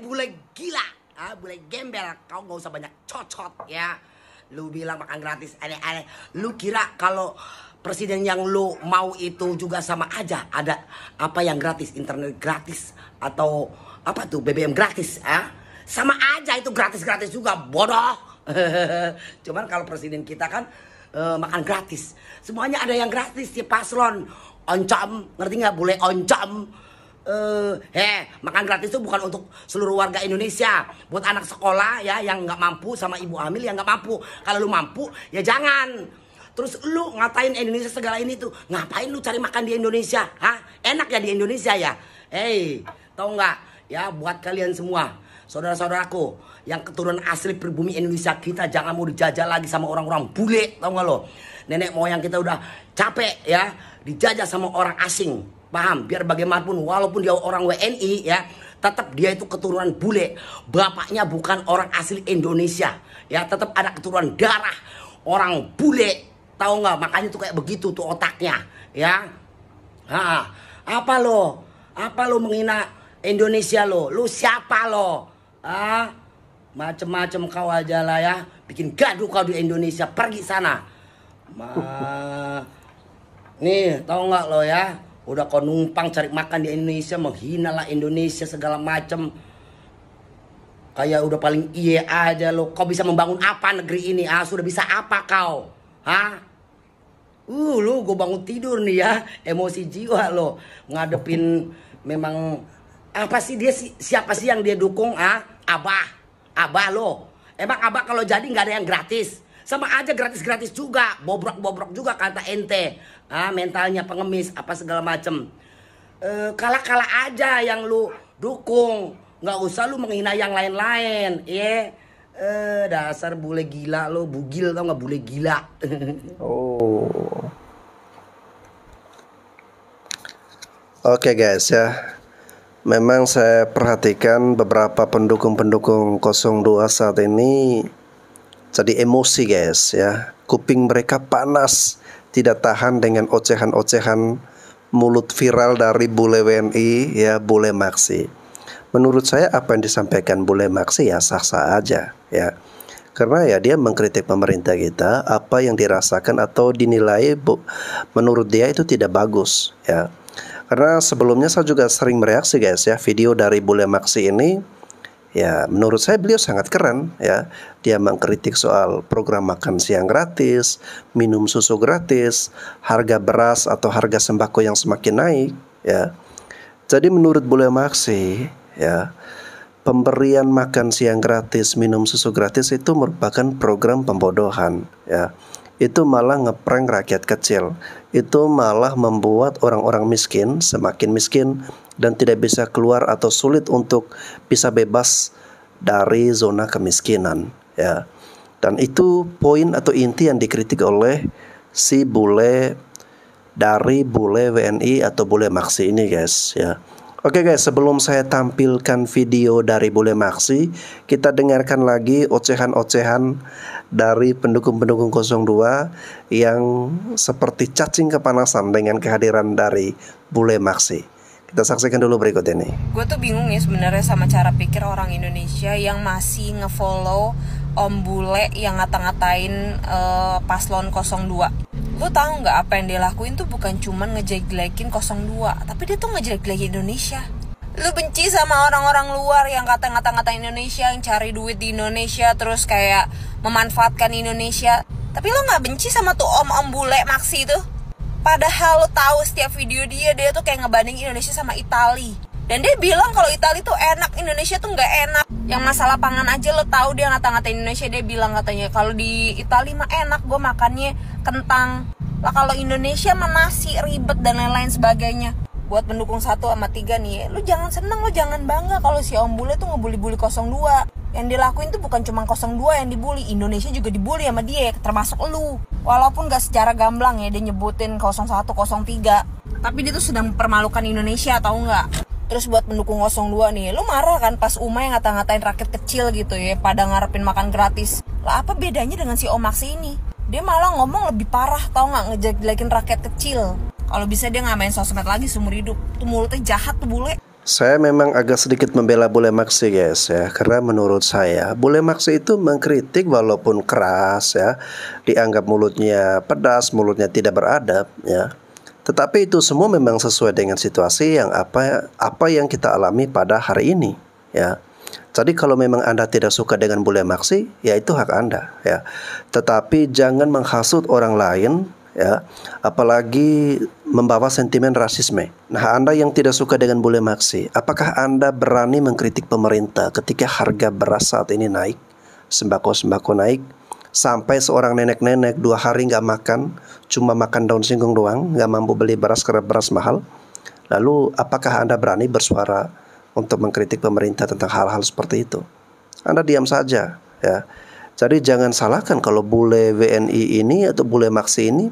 bule gila, ah, bule gembel. Kau nggak usah banyak cocot ya. Lu bilang makan gratis aneh-aneh. Lu kira kalau presiden yang lu mau itu juga sama aja? Ada apa yang gratis? Internet gratis atau apa tuh? BBM gratis ah sama aja itu gratis-gratis juga bodoh. Cuman kalau presiden kita kan eh, makan gratis. Semuanya ada yang gratis ya paslon. Oncom ngerti nggak boleh oncom eh eh makan gratis itu bukan untuk seluruh warga Indonesia. Buat anak sekolah ya yang nggak mampu sama ibu hamil yang nggak mampu. Kalau lu mampu ya jangan. Terus lu ngatain Indonesia segala ini tuh. Ngapain lu cari makan di Indonesia? Hah? Enak ya di Indonesia ya? Hei tau nggak? Ya buat kalian semua Saudara-saudaraku Yang keturunan asli pribumi Indonesia Kita jangan mau dijajah lagi sama orang-orang bule Tau nggak lo? Nenek moyang kita udah capek ya Dijajah sama orang asing Paham? Biar bagaimanapun walaupun dia orang WNI ya tetap dia itu keturunan bule bapaknya bukan orang asli Indonesia ya tetap ada keturunan darah orang bule Tahu nggak? Makanya tuh kayak begitu tuh otaknya, ya. Ha, apa lo? Apa lo menghina Indonesia lo? Lu siapa lo? Ah, macem-macem kau aja lah ya. Bikin gaduh kau di Indonesia. Pergi sana. Ma, nih tahu nggak lo ya? Udah kau numpang cari makan di Indonesia, menghina lah Indonesia segala macem. Kayak udah paling iya aja lo. Kau bisa membangun apa negeri ini? Ah, sudah bisa apa kau? Hah? Uh, lu gue bangun tidur nih ya, emosi jiwa lo ngadepin memang apa sih dia si, siapa sih yang dia dukung ah? Abah, abah lo. Emang abah kalau jadi nggak ada yang gratis, sama aja gratis-gratis juga, bobrok-bobrok juga kata ente. Ah, mentalnya pengemis apa segala macem. E, kalah-kalah aja yang lu dukung, nggak usah lu menghina yang lain-lain, ya. Eh, dasar bule gila lo, bugil tau nggak bule gila. Oh. Oke guys ya. Memang saya perhatikan beberapa pendukung-pendukung 02 saat ini jadi emosi guys ya. Kuping mereka panas, tidak tahan dengan ocehan-ocehan mulut viral dari bule WNI ya, bule Maxi menurut saya apa yang disampaikan Bule Maksi ya sah-sah aja ya. Karena ya dia mengkritik pemerintah kita apa yang dirasakan atau dinilai bu, menurut dia itu tidak bagus ya. Karena sebelumnya saya juga sering mereaksi guys ya video dari Bule Maksi ini ya menurut saya beliau sangat keren ya. Dia mengkritik soal program makan siang gratis, minum susu gratis, harga beras atau harga sembako yang semakin naik ya. Jadi menurut Bule Maksi ya pemberian makan siang gratis, minum susu gratis itu merupakan program pembodohan ya. Itu malah ngeprank rakyat kecil. Itu malah membuat orang-orang miskin semakin miskin dan tidak bisa keluar atau sulit untuk bisa bebas dari zona kemiskinan ya. Dan itu poin atau inti yang dikritik oleh si bule dari bule WNI atau bule Maksi ini guys ya. Oke guys, sebelum saya tampilkan video dari Bule Maxi, kita dengarkan lagi ocehan-ocehan dari pendukung-pendukung 02 yang seperti cacing kepanasan dengan kehadiran dari Bule Maxi. Kita saksikan dulu berikut ini. Gue tuh bingung ya sebenarnya sama cara pikir orang Indonesia yang masih ngefollow Om Bule yang ngata-ngatain uh, paslon 02 lu tahu nggak apa yang dia lakuin tuh bukan cuman ngejelek-jelekin 02 tapi dia tuh ngejelek-jelekin Indonesia lu benci sama orang-orang luar yang kata-kata Indonesia yang cari duit di Indonesia terus kayak memanfaatkan Indonesia. Tapi lu nggak benci sama tuh om-om bule maksi itu? Padahal lu tahu setiap video dia dia tuh kayak ngebanding Indonesia sama Itali. Dan dia bilang kalau Italia tuh enak Indonesia tuh nggak enak. Yang masalah pangan aja lo tahu dia ngata-ngatain Indonesia dia bilang katanya kalau di Italia mah enak gue makannya kentang. Lah kalau Indonesia mah nasi ribet dan lain-lain sebagainya buat pendukung satu sama tiga nih lu jangan seneng lu jangan bangga kalau si Om Bule tuh ngebully-bully 02 yang dilakuin tuh bukan cuma 02 yang dibully Indonesia juga dibully sama dia termasuk lu walaupun gak secara gamblang ya dia nyebutin 01 03 tapi dia tuh sedang mempermalukan Indonesia tahu nggak Terus buat pendukung 02 nih, lu marah kan pas Uma yang ngata-ngatain rakyat kecil gitu ya, pada ngarepin makan gratis. Lah apa bedanya dengan si Omaksi ini? Dia malah ngomong lebih parah, tau nggak ngejelekin rakyat kecil. Kalau bisa dia nggak main sosmed lagi seumur hidup. Tuh mulutnya jahat tuh bule. Saya memang agak sedikit membela Bule Maksi guys ya Karena menurut saya Bule Maksi itu mengkritik walaupun keras ya Dianggap mulutnya pedas, mulutnya tidak beradab ya Tetapi itu semua memang sesuai dengan situasi yang apa apa yang kita alami pada hari ini ya jadi kalau memang Anda tidak suka dengan bule maksi, ya itu hak Anda, ya. Tetapi jangan menghasut orang lain, ya. Apalagi membawa sentimen rasisme. Nah, Anda yang tidak suka dengan bule maksi, apakah Anda berani mengkritik pemerintah ketika harga beras saat ini naik, sembako-sembako naik, sampai seorang nenek-nenek dua hari nggak makan, cuma makan daun singkong doang, nggak mampu beli beras karena beras mahal? Lalu, apakah Anda berani bersuara untuk mengkritik pemerintah tentang hal-hal seperti itu. Anda diam saja, ya. Jadi jangan salahkan kalau bule WNI ini atau bule Maksi ini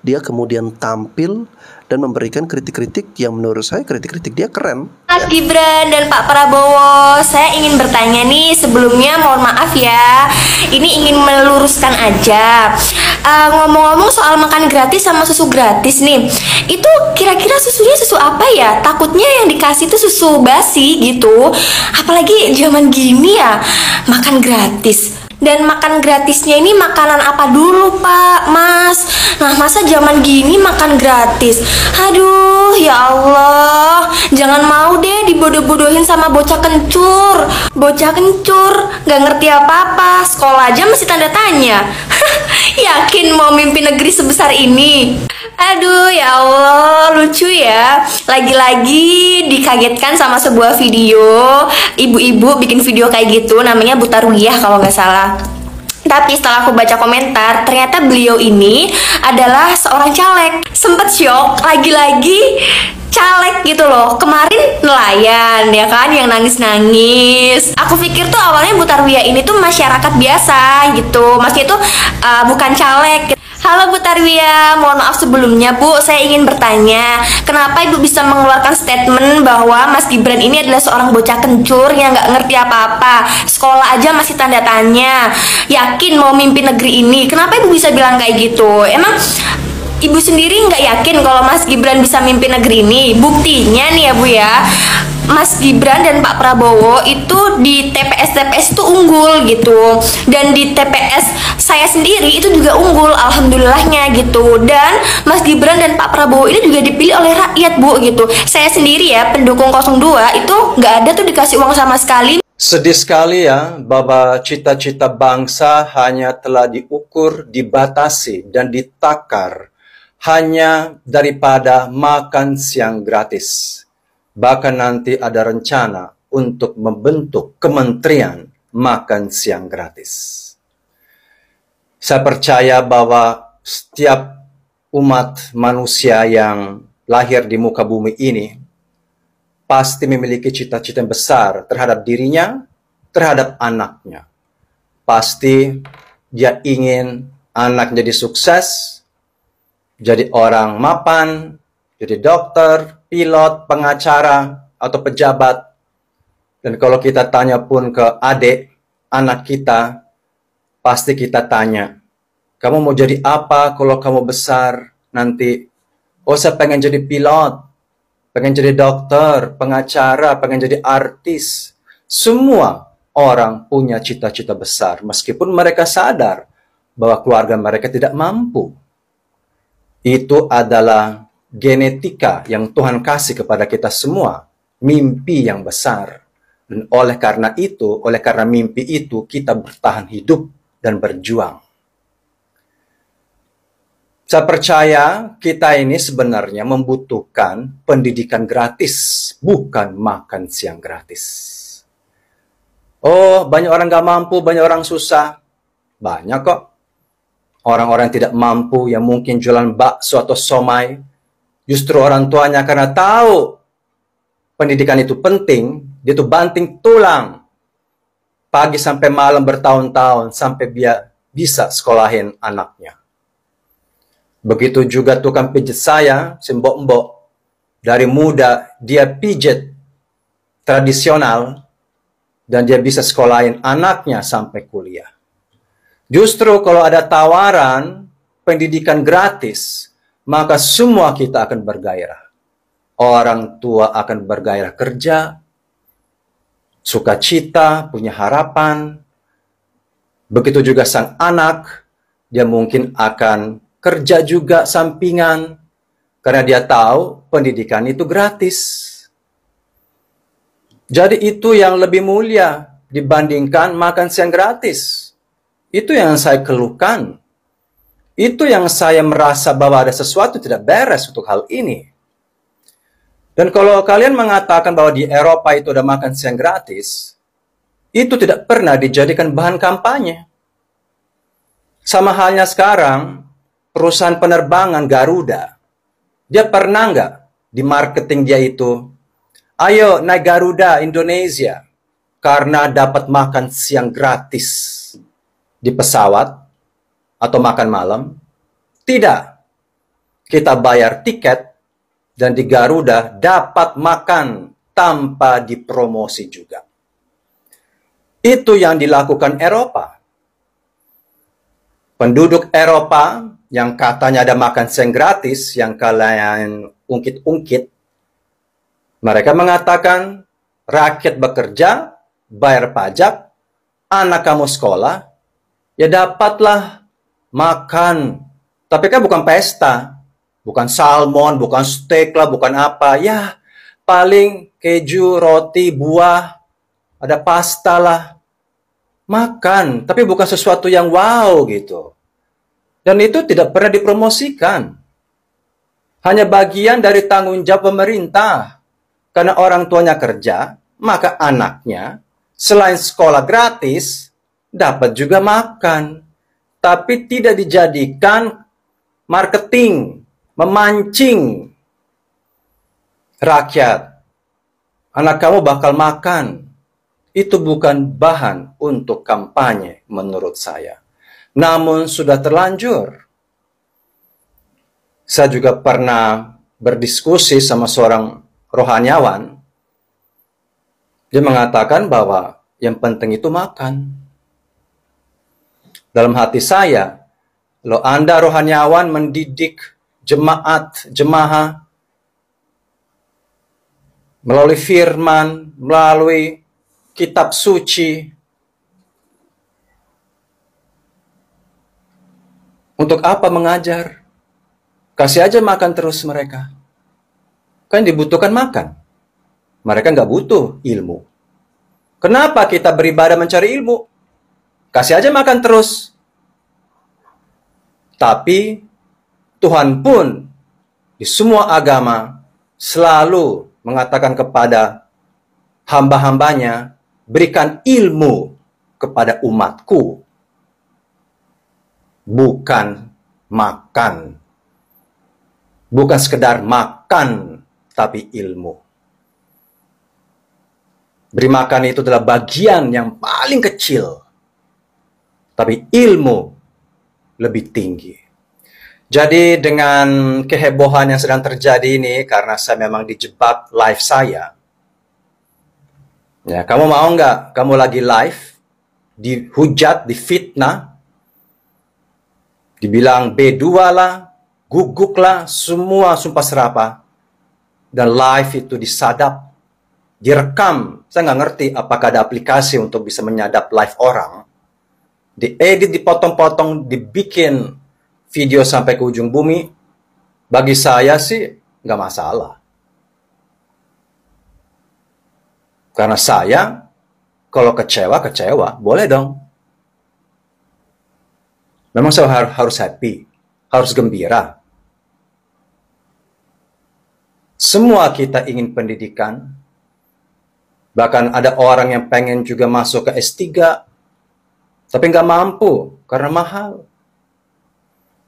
dia kemudian tampil dan memberikan kritik-kritik yang menurut saya kritik-kritik dia keren. Mas Gibran dan Pak Prabowo, saya ingin bertanya nih sebelumnya mohon maaf ya, ini ingin meluruskan aja. Uh, ngomong-ngomong soal makan gratis sama susu gratis nih, itu kira-kira susunya susu apa ya? Takutnya yang dikasih itu susu basi gitu. Apalagi zaman gini ya, makan gratis dan makan gratisnya ini makanan apa dulu pak? Mas. Nah masa zaman gini makan gratis? Aduh ya Allah. Jangan mau deh dibodoh-bodohin sama bocah kencur. Bocah kencur gak ngerti apa-apa. Sekolah aja masih tanda tanya. Yakin mau mimpi negeri sebesar ini Aduh ya Allah lucu ya. Lagi-lagi dikagetkan sama sebuah video. Ibu-ibu bikin video kayak gitu Namanya Buta Ruyah kalau nggak salah. Tapi setelah aku baca komentar, ternyata beliau ini adalah seorang caleg. Sempet shock, lagi-lagi caleg gitu loh. Kemarin nelayan ya kan? Yang nangis-nangis. Aku pikir tuh awalnya Butarwia ini tuh masyarakat biasa gitu. Masih itu uh, bukan caleg. Halo Bu Tarwia, mohon maaf sebelumnya Bu, saya ingin bertanya Kenapa Ibu bisa mengeluarkan statement bahwa Mas Gibran ini adalah seorang bocah kencur yang nggak ngerti apa-apa? Sekolah aja masih tanda tanya. Yakin mau mimpi negeri ini? Kenapa Ibu bisa bilang kayak gitu? Emang Ibu sendiri nggak yakin kalau Mas Gibran bisa mimpi negeri ini? Buktinya nih ya Bu ya. Mas Gibran dan Pak Prabowo itu di TPS TPS itu unggul gitu. Dan di TPS saya sendiri itu juga unggul alhamdulillahnya gitu. Dan Mas Gibran dan Pak Prabowo ini juga dipilih oleh rakyat bu gitu. Saya sendiri ya pendukung 02 itu nggak ada tuh dikasih uang sama sekali. Sedih sekali ya bahwa cita-cita bangsa hanya telah diukur, dibatasi, dan ditakar hanya daripada makan siang gratis. Bahkan nanti ada rencana untuk membentuk kementerian makan siang gratis. Saya percaya bahwa setiap umat manusia yang lahir di muka bumi ini pasti memiliki cita-cita besar terhadap dirinya, terhadap anaknya. Pasti dia ingin anak jadi sukses, jadi orang mapan, jadi dokter, pilot, pengacara, atau pejabat. Dan kalau kita tanya pun ke adik, anak kita, pasti kita tanya, kamu mau jadi apa kalau kamu besar nanti? Oh, saya pengen jadi pilot, pengen jadi dokter, pengacara, pengen jadi artis. Semua orang punya cita-cita besar, meskipun mereka sadar bahwa keluarga mereka tidak mampu. Itu adalah genetika yang Tuhan kasih kepada kita semua, mimpi yang besar. Dan oleh karena itu, oleh karena mimpi itu, kita bertahan hidup dan berjuang. Saya percaya kita ini sebenarnya membutuhkan pendidikan gratis, bukan makan siang gratis. Oh, banyak orang gak mampu, banyak orang susah. Banyak kok. Orang-orang yang tidak mampu, yang mungkin jualan bakso atau somai, justru orang tuanya karena tahu pendidikan itu penting, dia tuh banting tulang pagi sampai malam bertahun-tahun sampai dia bisa sekolahin anaknya. Begitu juga tukang pijit saya, simbok-mbok, dari muda dia pijit tradisional dan dia bisa sekolahin anaknya sampai kuliah. Justru kalau ada tawaran pendidikan gratis, maka semua kita akan bergairah. orang tua akan bergairah kerja, sukacita, punya harapan. Begitu juga sang anak, dia mungkin akan kerja juga sampingan karena dia tahu pendidikan itu gratis. Jadi itu yang lebih mulia dibandingkan makan siang gratis. Itu yang saya keluhkan. Itu yang saya merasa bahwa ada sesuatu tidak beres untuk hal ini. Dan kalau kalian mengatakan bahwa di Eropa itu ada makan siang gratis, itu tidak pernah dijadikan bahan kampanye. Sama halnya sekarang, perusahaan penerbangan Garuda, dia pernah nggak di marketing dia itu, ayo naik Garuda Indonesia, karena dapat makan siang gratis di pesawat, atau makan malam? Tidak. Kita bayar tiket dan di Garuda dapat makan tanpa dipromosi juga. Itu yang dilakukan Eropa. Penduduk Eropa yang katanya ada makan siang gratis, yang kalian ungkit-ungkit, mereka mengatakan rakyat bekerja, bayar pajak, anak kamu sekolah, ya dapatlah makan. Tapi kan bukan pesta. Bukan salmon, bukan steak lah, bukan apa. Ya, paling keju, roti, buah, ada pasta lah. Makan, tapi bukan sesuatu yang wow gitu. Dan itu tidak pernah dipromosikan. Hanya bagian dari tanggung jawab pemerintah. Karena orang tuanya kerja, maka anaknya selain sekolah gratis, dapat juga makan tapi tidak dijadikan marketing, memancing rakyat. Anak kamu bakal makan. Itu bukan bahan untuk kampanye menurut saya. Namun sudah terlanjur. Saya juga pernah berdiskusi sama seorang rohaniawan. Dia mengatakan bahwa yang penting itu makan dalam hati saya, lo Anda rohaniawan mendidik jemaat, jemaah melalui firman, melalui kitab suci. Untuk apa mengajar? Kasih aja makan terus mereka. Kan dibutuhkan makan. Mereka nggak butuh ilmu. Kenapa kita beribadah mencari ilmu? Kasih aja makan terus. Tapi Tuhan pun di semua agama selalu mengatakan kepada hamba-hambanya, berikan ilmu kepada umatku. Bukan makan. Bukan sekedar makan, tapi ilmu. Beri makan itu adalah bagian yang paling kecil tapi ilmu lebih tinggi. Jadi dengan kehebohan yang sedang terjadi ini karena saya memang dijebak live saya. Ya, kamu mau nggak? Kamu lagi live, dihujat, difitnah, dibilang B2 lah, guguk lah, semua sumpah serapa. Dan live itu disadap, direkam. Saya nggak ngerti apakah ada aplikasi untuk bisa menyadap live orang diedit, dipotong-potong, dibikin video sampai ke ujung bumi, bagi saya sih nggak masalah. Karena saya, kalau kecewa, kecewa. Boleh dong. Memang saya harus happy, harus gembira. Semua kita ingin pendidikan. Bahkan ada orang yang pengen juga masuk ke S3, tapi nggak mampu karena mahal.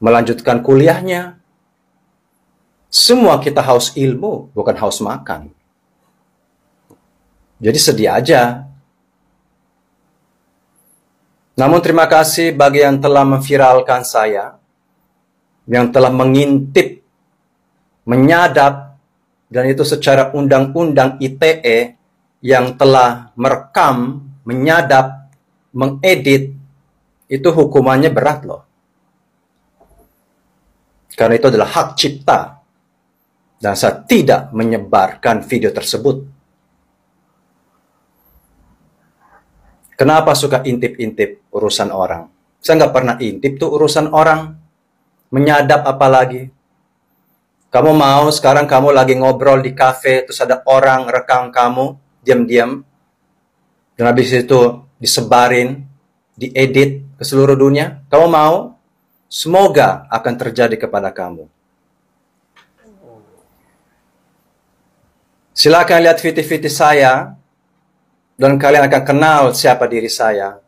Melanjutkan kuliahnya. Semua kita haus ilmu, bukan haus makan. Jadi sedih aja. Namun terima kasih bagi yang telah memviralkan saya, yang telah mengintip, menyadap, dan itu secara undang-undang ITE yang telah merekam, menyadap, mengedit itu hukumannya berat loh. Karena itu adalah hak cipta. Dan saya tidak menyebarkan video tersebut. Kenapa suka intip-intip urusan orang? Saya nggak pernah intip tuh urusan orang. Menyadap apalagi. Kamu mau sekarang kamu lagi ngobrol di kafe, terus ada orang rekam kamu, diam-diam. Dan habis itu disebarin, diedit ke seluruh dunia. Kamu mau? Semoga akan terjadi kepada kamu. Silakan lihat video-video saya dan kalian akan kenal siapa diri saya.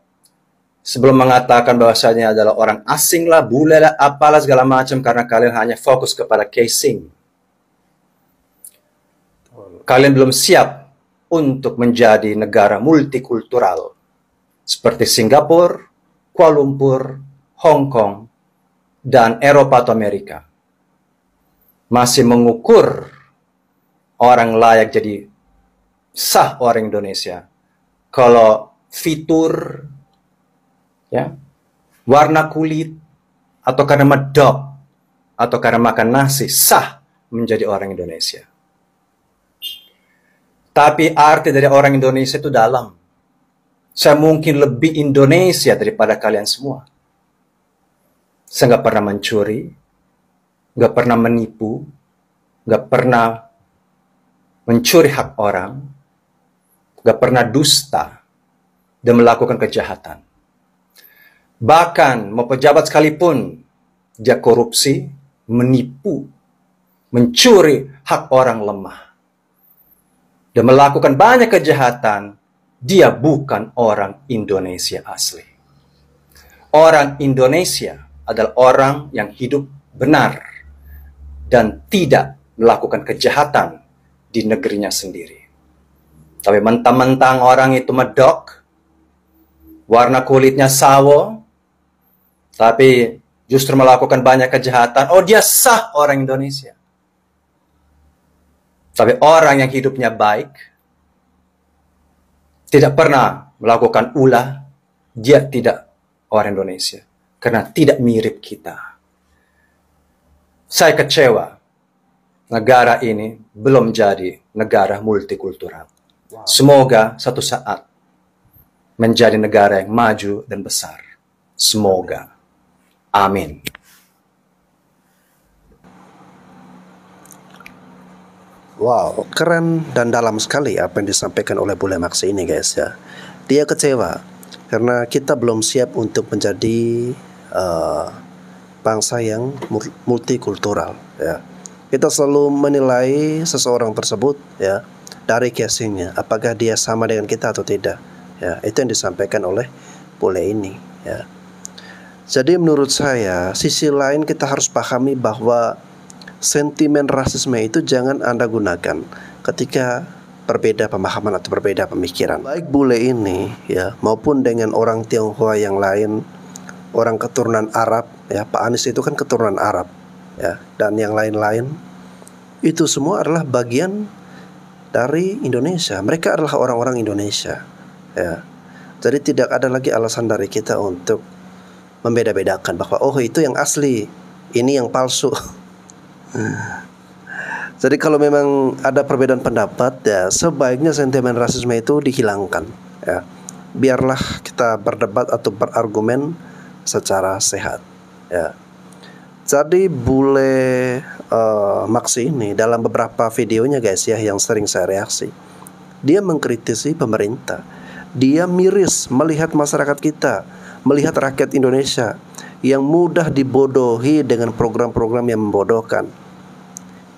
Sebelum mengatakan bahwasanya adalah orang asing lah, bule lah, apalah segala macam karena kalian hanya fokus kepada casing. Kalian belum siap untuk menjadi negara multikultural seperti Singapura, Kuala Lumpur, Hong Kong, dan Eropa atau Amerika. Masih mengukur orang layak jadi sah orang Indonesia kalau fitur ya warna kulit atau karena medok atau karena makan nasi sah menjadi orang Indonesia. Tapi arti dari orang Indonesia itu dalam. Saya mungkin lebih Indonesia daripada kalian semua. Saya nggak pernah mencuri, nggak pernah menipu, nggak pernah mencuri hak orang, gak pernah dusta dan melakukan kejahatan. Bahkan mau pejabat sekalipun dia korupsi, menipu, mencuri hak orang lemah. Dan melakukan banyak kejahatan, dia bukan orang Indonesia asli. Orang Indonesia adalah orang yang hidup benar dan tidak melakukan kejahatan di negerinya sendiri. Tapi mentang-mentang orang itu medok, warna kulitnya sawo, tapi justru melakukan banyak kejahatan, oh dia sah orang Indonesia. Tapi orang yang hidupnya baik, tidak pernah melakukan ulah, dia tidak orang Indonesia. Karena tidak mirip kita. Saya kecewa negara ini belum jadi negara multikultural. Semoga satu saat menjadi negara yang maju dan besar. Semoga. Amin. Wow, keren dan dalam sekali apa yang disampaikan oleh Bule Maksi ini guys ya. Dia kecewa karena kita belum siap untuk menjadi uh, bangsa yang multikultural ya. Kita selalu menilai seseorang tersebut ya dari casingnya apakah dia sama dengan kita atau tidak ya itu yang disampaikan oleh Bule ini ya jadi menurut saya sisi lain kita harus pahami bahwa sentimen rasisme itu jangan anda gunakan ketika berbeda pemahaman atau berbeda pemikiran baik bule ini ya maupun dengan orang Tionghoa yang lain orang keturunan Arab ya Pak Anies itu kan keturunan Arab ya dan yang lain-lain itu semua adalah bagian dari Indonesia. Mereka adalah orang-orang Indonesia. Ya. Jadi tidak ada lagi alasan dari kita untuk membeda-bedakan bahwa oh itu yang asli, ini yang palsu. Jadi kalau memang ada perbedaan pendapat ya sebaiknya sentimen rasisme itu dihilangkan ya. Biarlah kita berdebat atau berargumen secara sehat ya. Jadi bule uh, Maxi ini dalam beberapa videonya guys ya yang sering saya reaksi. Dia mengkritisi pemerintah. Dia miris melihat masyarakat kita, melihat rakyat Indonesia yang mudah dibodohi dengan program-program yang membodohkan.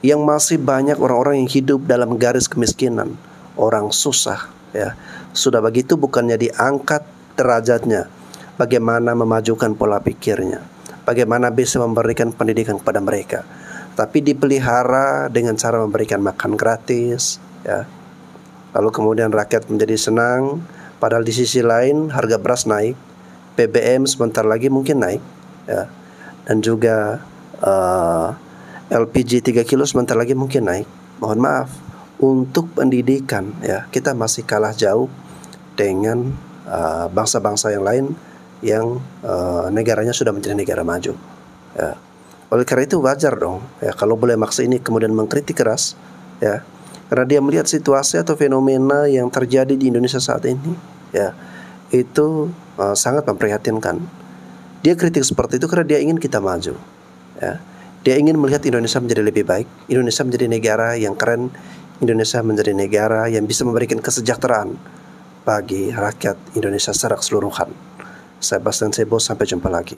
Yang masih banyak orang-orang yang hidup dalam garis kemiskinan, orang susah ya. Sudah begitu bukannya diangkat derajatnya, bagaimana memajukan pola pikirnya, bagaimana bisa memberikan pendidikan kepada mereka. Tapi dipelihara dengan cara memberikan makan gratis ya. Lalu kemudian rakyat menjadi senang padahal di sisi lain harga beras naik BBM sebentar lagi mungkin naik ya. Dan juga uh, LPG 3 kilo sebentar lagi mungkin naik mohon maaf untuk pendidikan ya kita masih kalah jauh dengan eh, bangsa-bangsa uh, yang lain yang uh, negaranya sudah menjadi negara maju ya Oleh karena itu wajar dong ya kalau boleh maksa ini kemudian mengkritik keras ya karena dia melihat situasi atau fenomena yang terjadi di Indonesia saat ini ya itu uh, sangat memprihatinkan. Dia kritik seperti itu karena dia ingin kita maju ya. Dia ingin melihat Indonesia menjadi lebih baik, Indonesia menjadi negara yang keren, Indonesia menjadi negara yang bisa memberikan kesejahteraan bagi rakyat Indonesia secara keseluruhan. Saya Bastian Sebo, sampai jumpa lagi.